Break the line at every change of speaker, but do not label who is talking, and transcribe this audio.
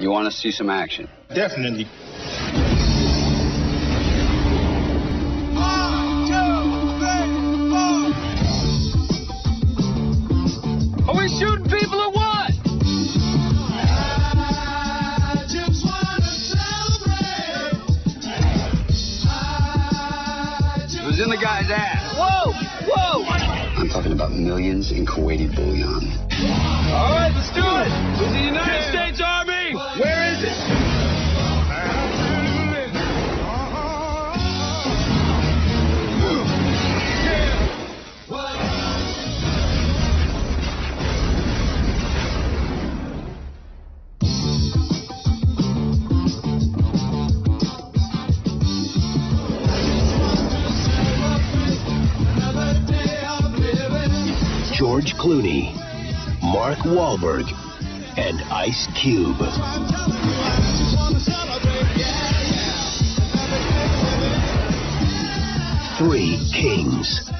You want to see some action?
Definitely.
Are we shooting people or what?
It was in the guy's ass.
Whoa! Whoa!
I'm talking about millions in Kuwaiti bullion.
George Clooney, Mark Wahlberg, and Ice Cube. Three Kings.